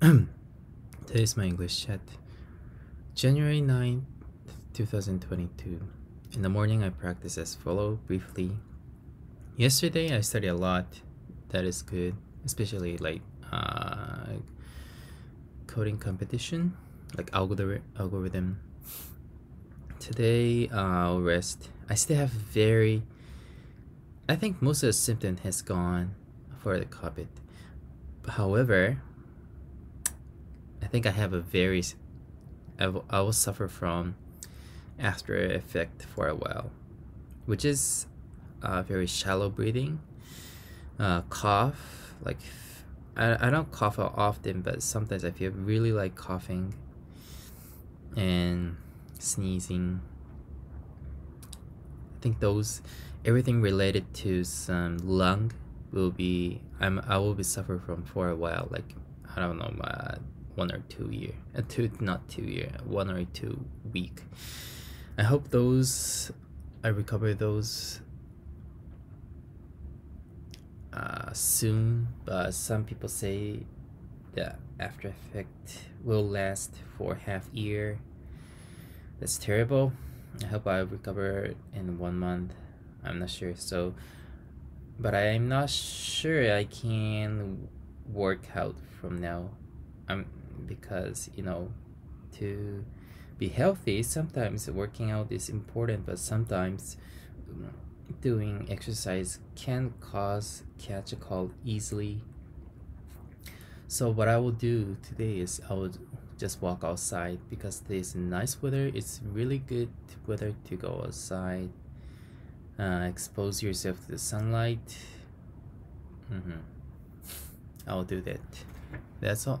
Today's my English chat. January 9th, 2022. In the morning, I practice as follow briefly. Yesterday, I studied a lot. That is good, especially like uh, coding competition, like algorithm. algorithm. Today, I'll rest. I still have very. I think most of the symptom has gone for the COVID. However, think I have a very, I will, suffer from after effect for a while, which is uh, very shallow breathing, uh, cough, like I, I don't cough often, but sometimes I feel really like coughing and sneezing. I think those everything related to some lung will be I'm I will be suffer from for a while like I don't know uh, one or two year uh, two not two year one or two week. I hope those I recover those uh, soon but some people say the after effect will last for half year. That's terrible. I hope I recover in one month. I'm not sure. So but I'm not sure I can work out from now. I'm because you know to be healthy sometimes working out is important but sometimes doing exercise can cause catch a cold easily. So what I will do today is I will just walk outside because this nice weather it's really good weather to go outside uh, expose yourself to the sunlight. Mm -hmm. I'll do that. That's all